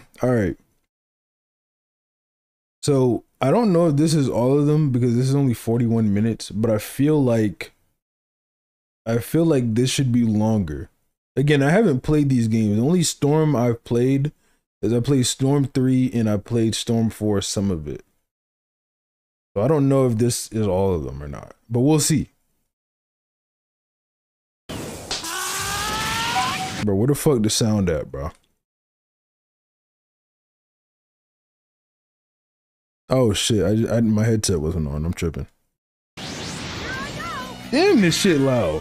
all right. So I don't know if this is all of them because this is only 41 minutes, but I feel like I feel like this should be longer. Again, I haven't played these games. The only Storm I've played is I played Storm 3 and I played Storm 4 some of it. So I don't know if this is all of them or not, but we'll see. Bro, where the fuck the sound at, bro? Oh shit! I, I my headset wasn't on. I'm tripping. Damn, this shit loud.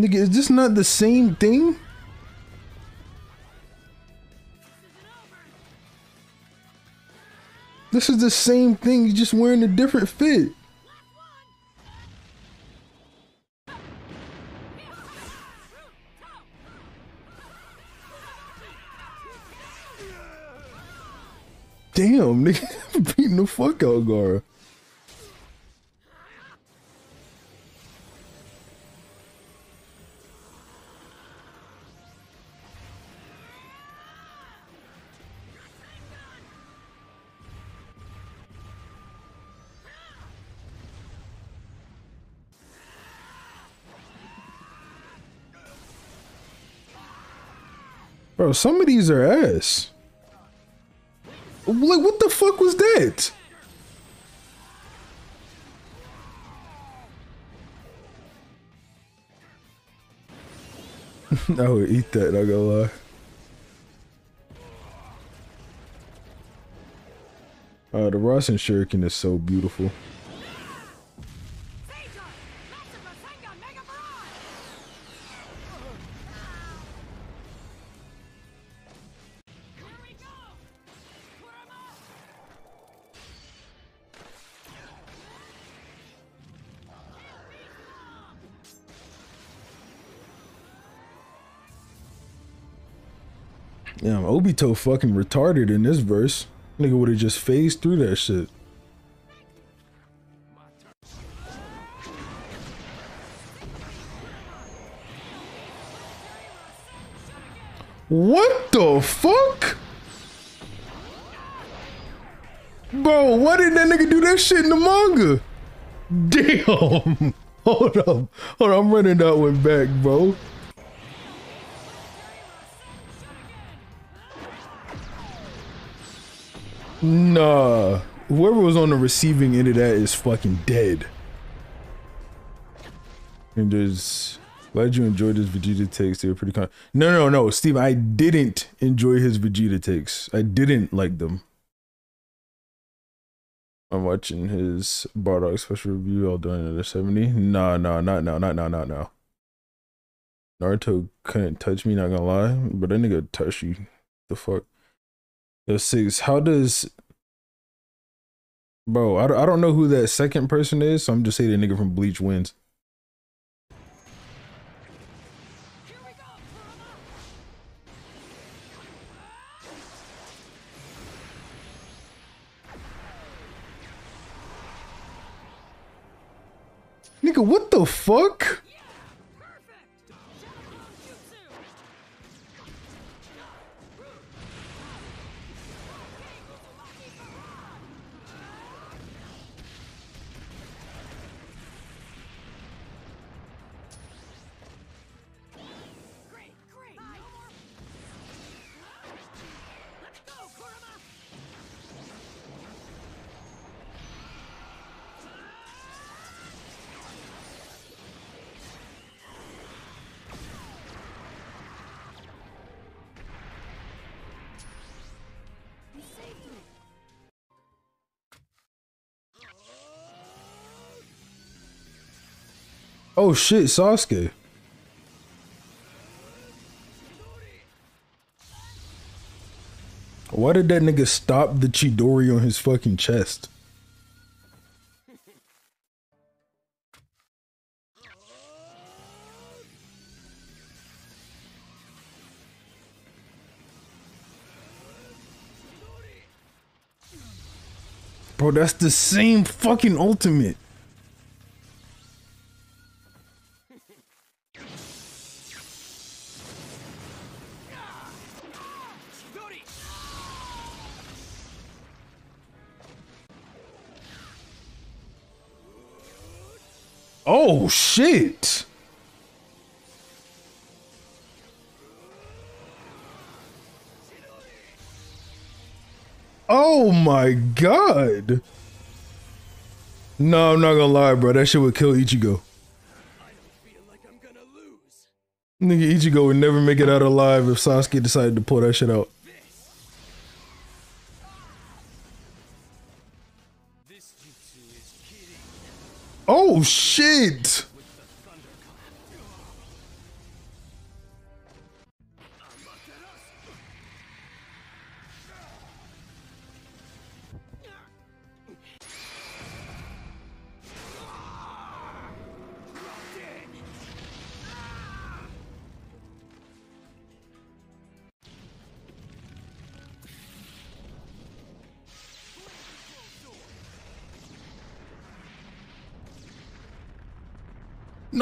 Nigga, is this not the same thing? This is the same thing, you're just wearing a different fit. Damn, nigga, beating the fuck out Gaara. Bro, some of these are ass. Like, what the fuck was that? I would eat that, not gonna lie. Uh, the and Shuriken is so beautiful. Obito fucking retarded in this verse. Nigga would have just phased through that shit. What the fuck? Bro, why did that nigga do that shit in the manga? Damn. Hold up. Hold on, I'm running that one back, bro. Nah. Whoever was on the receiving end of that is fucking dead. And there's glad you enjoyed his Vegeta takes. They were pretty con No, no, no, Steve, I didn't enjoy his Vegeta takes. I didn't like them. I'm watching his Bardock special review all doing another 70. Nah, nah, not now, not now, not now. Naruto couldn't touch me, not gonna lie, but that nigga touch you. The fuck? Yo, six. How does, bro? I don't, I don't know who that second person is, so I'm just saying the nigga from Bleach wins. Nigga, what the fuck? Oh shit, Sasuke. Why did that nigga stop the Chidori on his fucking chest? Bro, that's the same fucking ultimate. Shit. Oh my god. No, I'm not gonna lie, bro. That shit would kill Ichigo. Nigga, Ichigo would never make it out alive if Sasuke decided to pull that shit out. Oh shit!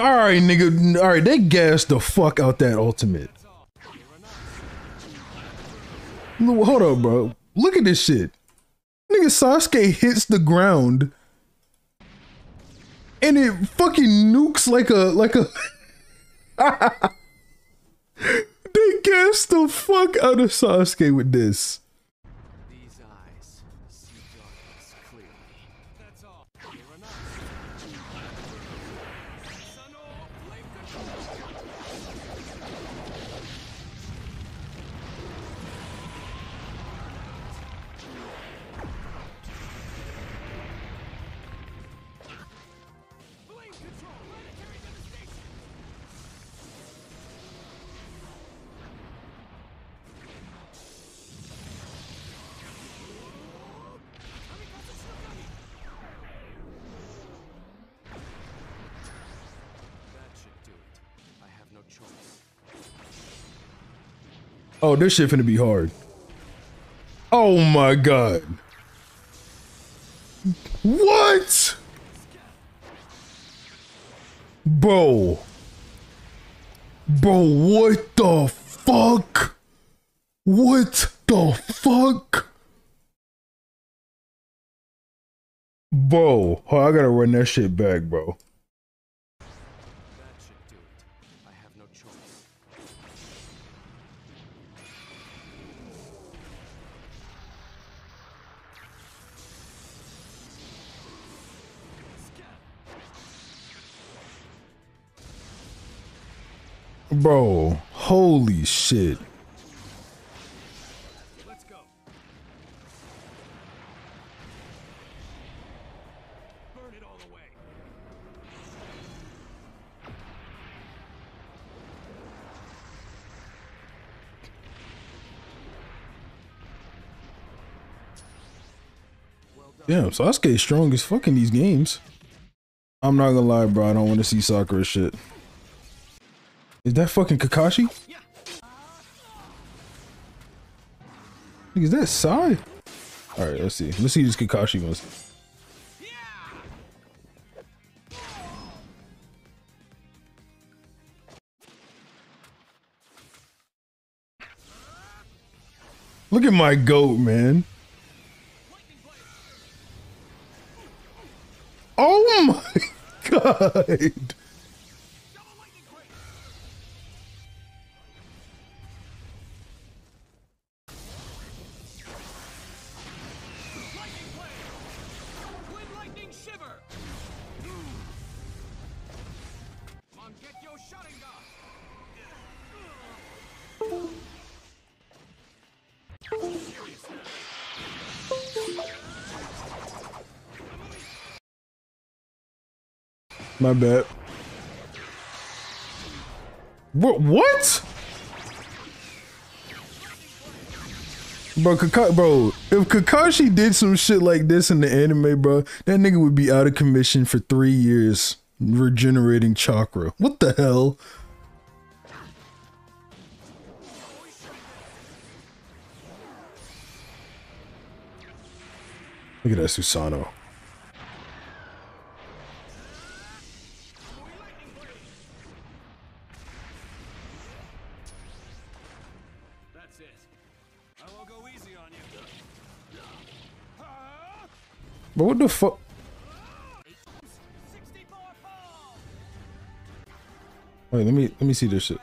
All right, nigga. All right, they gassed the fuck out that ultimate. Hold up, bro. Look at this shit. Nigga, Sasuke hits the ground, and it fucking nukes like a like a. they gassed the fuck out of Sasuke with this. Oh, this shit finna be hard. Oh my god. What? Bro. Bro, what the fuck? What the fuck? Bro, oh, I gotta run that shit back, bro. Bro, holy shit. Damn, Sasuke's strong as fuck in these games. I'm not gonna lie, bro. I don't want to see Sakura shit. Is that fucking Kakashi? Is that Sai? Alright, let's see. Let's see this Kakashi was. Look at my goat, man. Oh my god. My bad. What? What? Bro, Kaka bro, if Kakashi did some shit like this in the anime, bro, that nigga would be out of commission for three years regenerating chakra. What the hell? Look at that Susanoo. But what the fuck? 64! Wait, let me let me see this shit.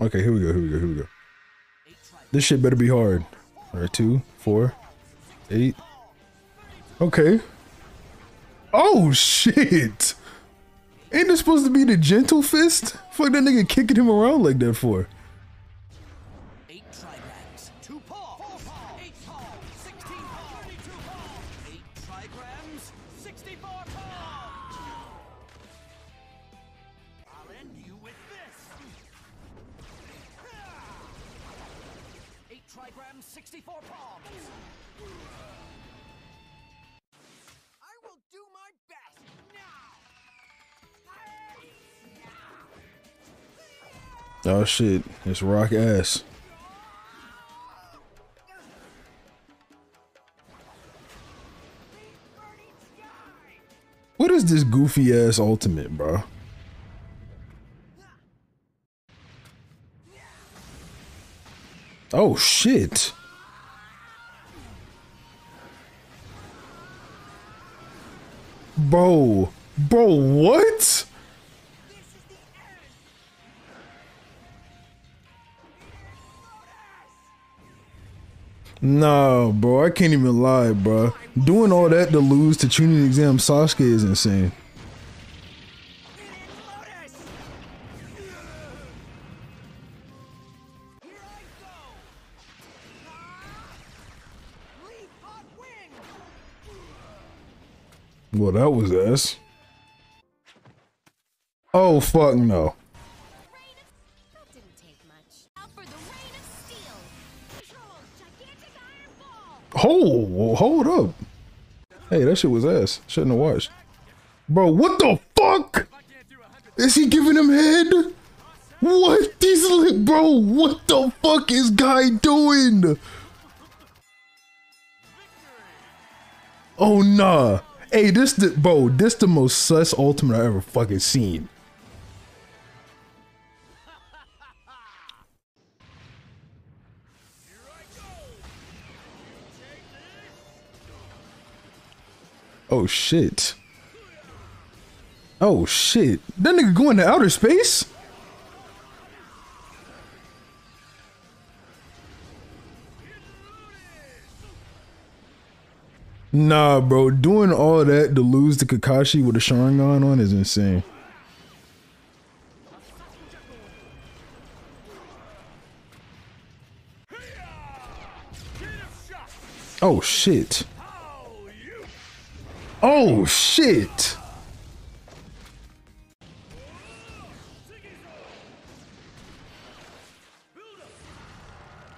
Okay, here we go, here we go, here we go. This shit better be hard. Alright, two, four, eight. Okay. Oh shit! Ain't this supposed to be the gentle fist? Fuck that nigga kicking him around like that for? 64 palms! I will do my best now! Oh shit, it's rock ass. What is this goofy ass ultimate, bro? Oh shit. Bro, bro, what? Nah, bro, I can't even lie, bro. Doing all that to lose to Chunin exam Sasuke is insane. Well, that was ass. Oh, fuck no. Hold, hold up. Hey, that shit was ass. Shouldn't have watched. Bro, what the fuck? Is he giving him head? What? These li- bro, what the fuck is guy doing? Oh nah. Hey, this the bro, this the most sus ultimate I ever fucking seen. Oh shit. Oh shit. That nigga going to outer space? Nah, bro. Doing all that to lose to Kakashi with a Sharingan on is insane. Oh shit. Oh shit.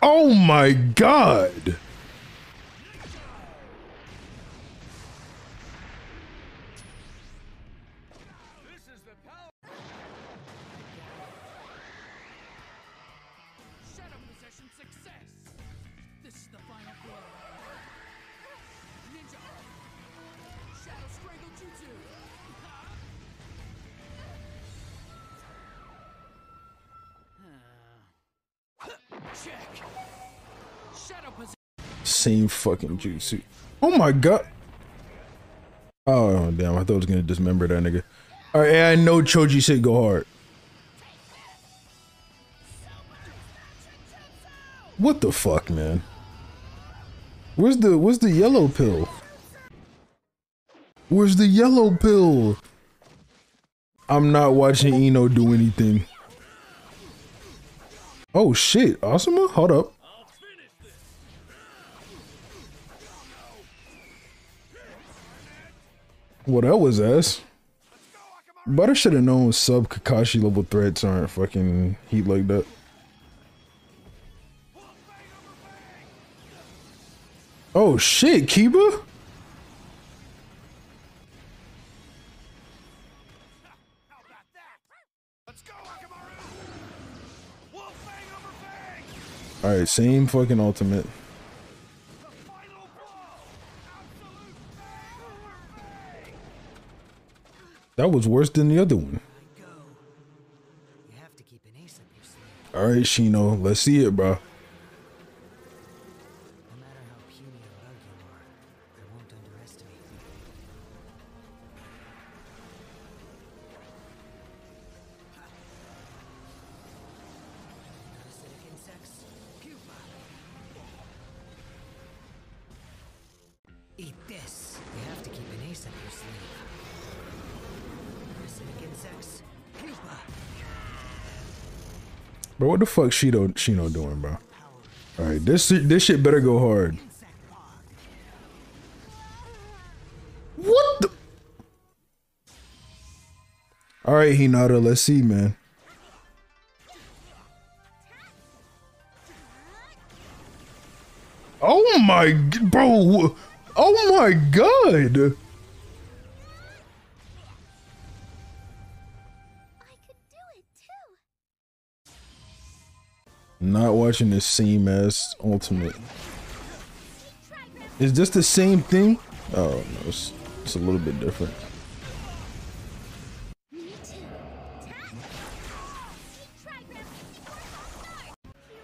Oh my god. Same fucking jutsu. Oh my god. Oh damn, I thought I was gonna dismember that nigga. Alright, I know Choji said go hard. What the fuck, man? Where's the where's the yellow pill? Where's the yellow pill? I'm not watching Ino do anything. Oh shit, Asuma? Hold up. Well, that was ass. But I should have known sub Kakashi level threats aren't fucking heat like that. Oh shit, Kiba? Alright, same fucking ultimate. That was worse than the other one. All right, Shino, let's see it, bro. Eat this. You have to keep an ace up your sleeve. Bro, what the fuck Shino Shino doing, bro? All right, this this shit better go hard. What the? All right, Hinata, let's see, man. Oh my, bro! Oh my god! Not watching the same as Ultimate. Is this the same thing? Oh no, it's, it's a little bit different.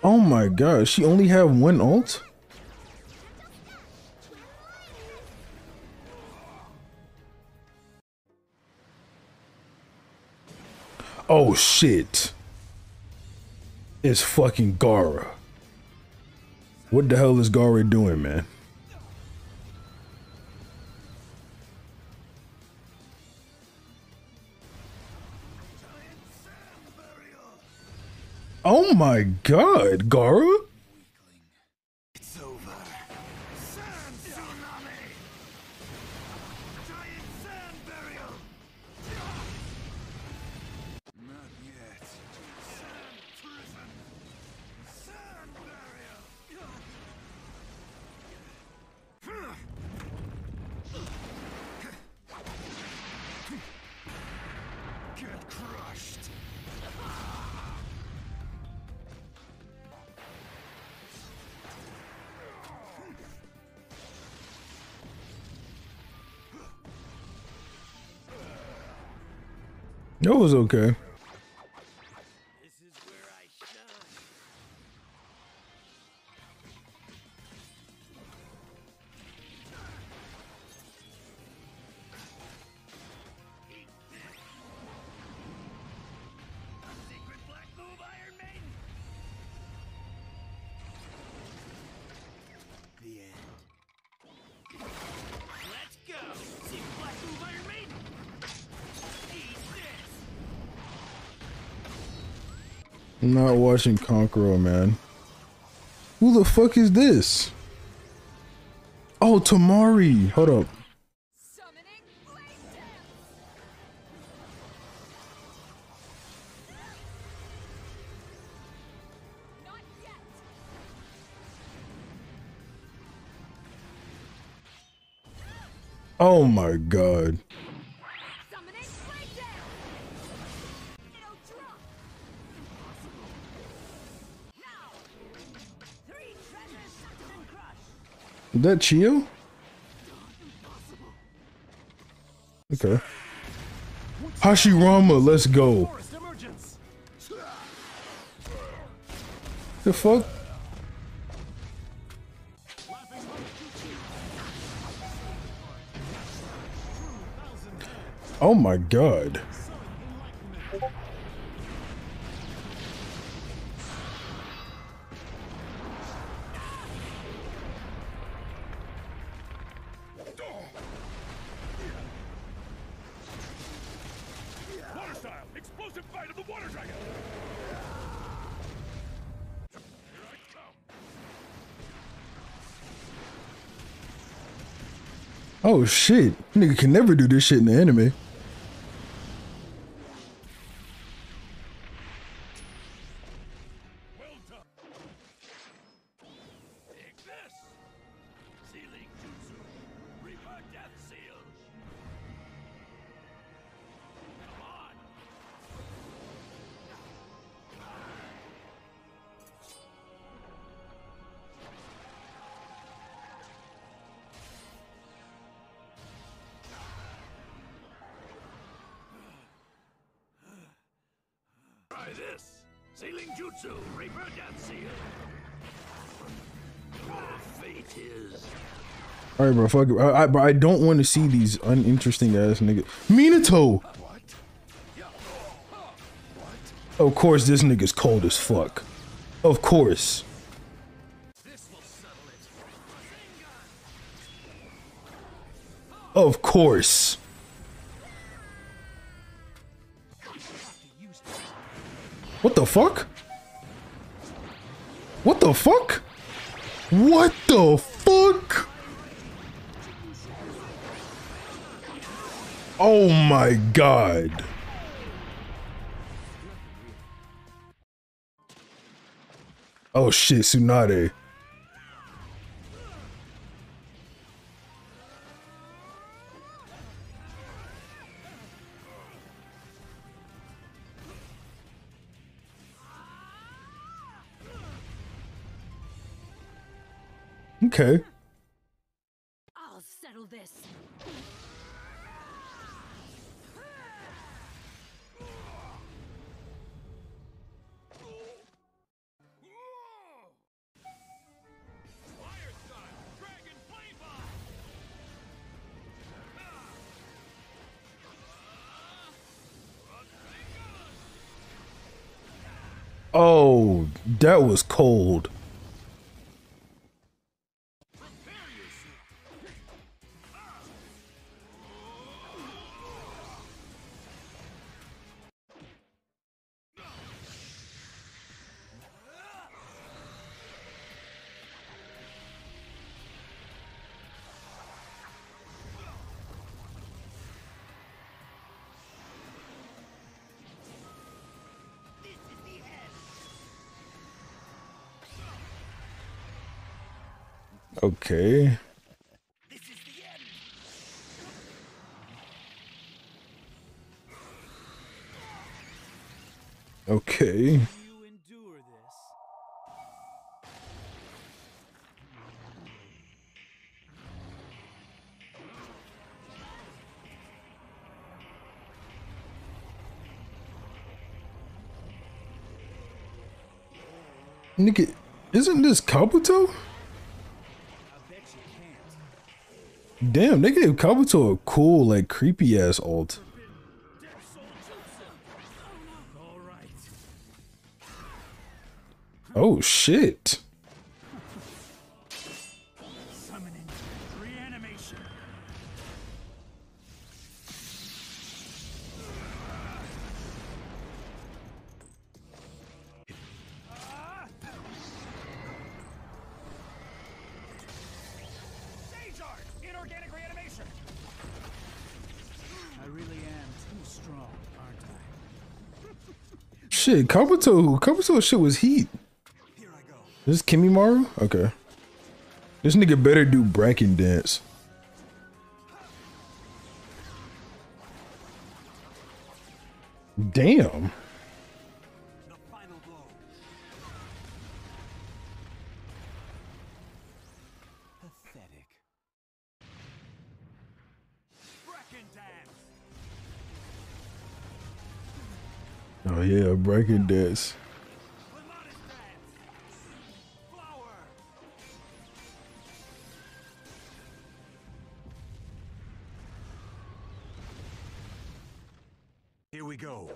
Oh my god, she only have one ult? Oh shit. It's fucking Gaara. What the hell is Gaara doing, man? Oh my god, Gaara? That was okay. Not watching Kankuro, man. Who the fuck is this? Oh, Temari. Hold up. Oh my god. Is that Chiyo? Okay. Hashirama, let's go. The fuck? Oh my god. Oh shit. Nigga can never do this shit in the anime. All right, bro. Fuck it. I, I, bro, I don't want to see these uninteresting ass niggas. Minato. Of course, this nigga's cold as fuck. Of course. Of course. What the fuck? What the fuck? What the fuck? Oh my god. Oh shit, Tsunade. Okay. I'll settle this. Fire style, Dragon Flame Bomb. Oh, that was cold. Okay. Okay. Nigga, isn't this Kabuto? I bet you can't. Damn, they gave Kabuto a cool, like, creepy ass right. Oh shit. Strong, aren't I? Shit, Kabuto, Kabuto shit was heat. Here I go. This is Kimimaro? Okay. This nigga better do bracken dance. Damn. Yeah, bracken dance. Clematis dance. Flower. Here we go.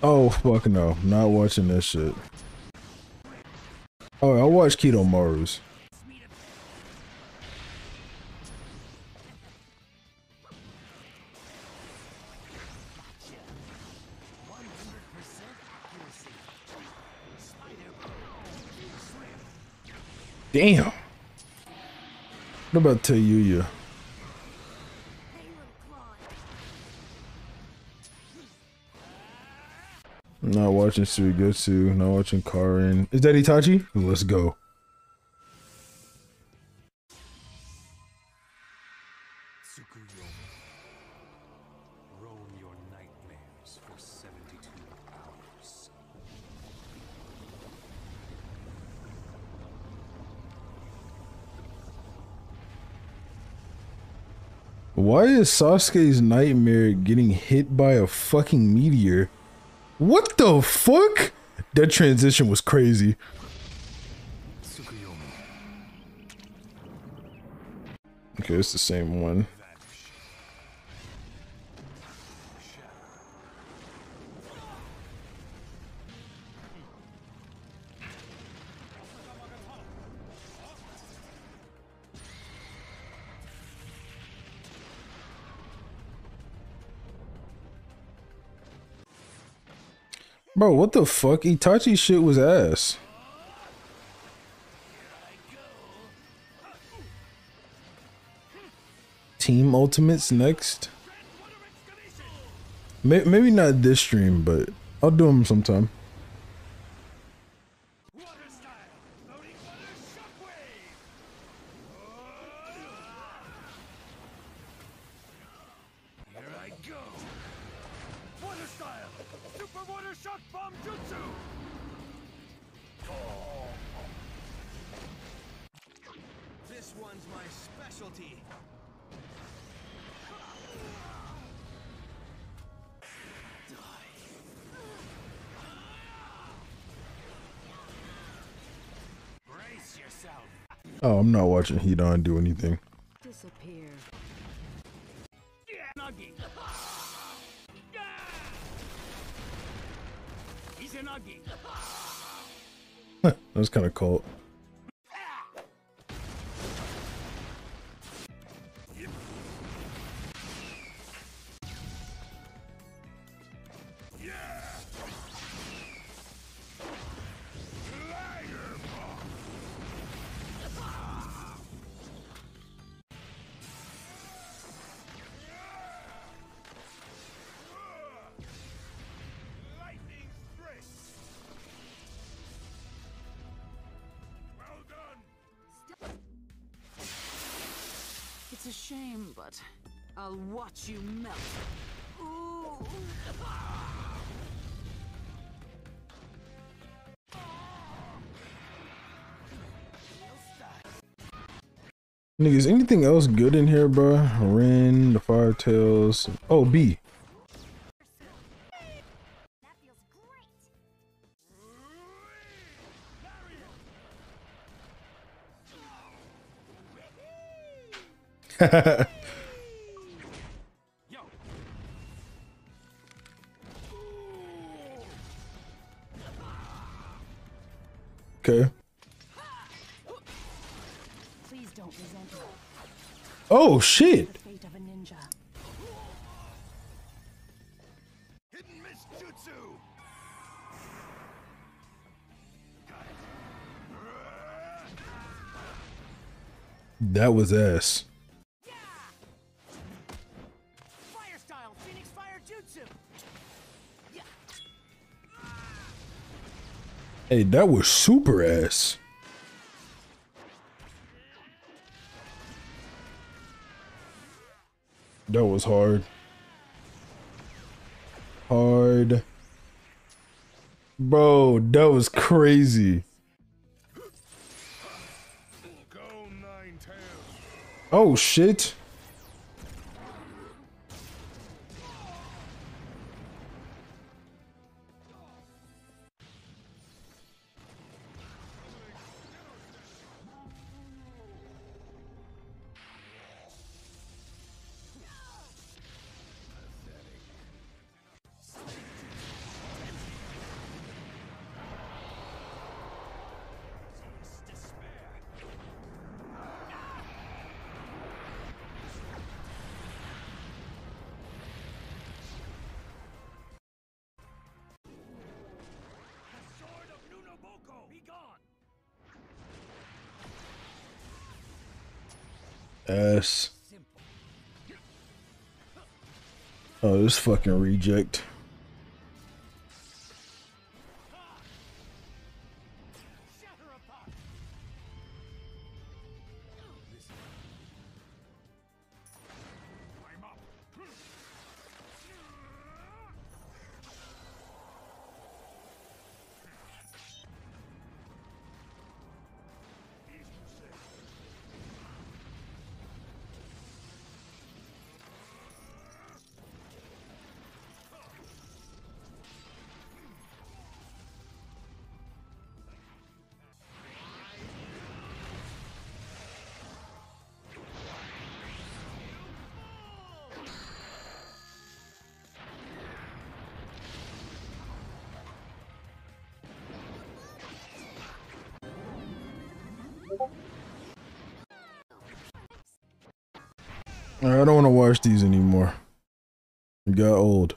Oh fuck no, not watching this shit. Oh, I'll watch Kidomaru's. Damn. What about little claw. Not watching Suigetsu, not watching Karin. Is that Itachi? Let's go. Why is Sasuke's nightmare getting hit by a fucking meteor? What the fuck? That transition was crazy. Okay, it's the same one. What the fuck? Itachi shit was ass. Team Ultimates next. Maybe not this stream, but I'll do them sometime. I'm not watching Hidan do anything. Disappear. Yeah, Nagi. Yeah. Izanagi. That's kind of cold. A shame, but I'll watch you melt. Ooh. Niggas, anything else good in here, bro? Ren, the Fire Tails. Oh, B. Hidden mist jutsu. That was ass. Hey, that was super ass. That was hard. Hard. Bro, that was crazy. Oh shit. Oh, this fucking reject. I don't want to watch these anymore. It got old.